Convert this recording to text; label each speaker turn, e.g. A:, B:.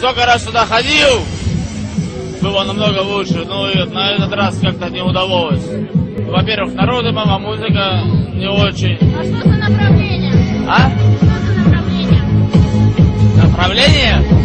A: Сколько раз сюда ходил, было намного лучше, но и на этот раз как-то не удалось. Во-первых, народы мама, музыка не очень.
B: А что за направление?
A: А?
B: Что за направление?
A: Направление? Направление?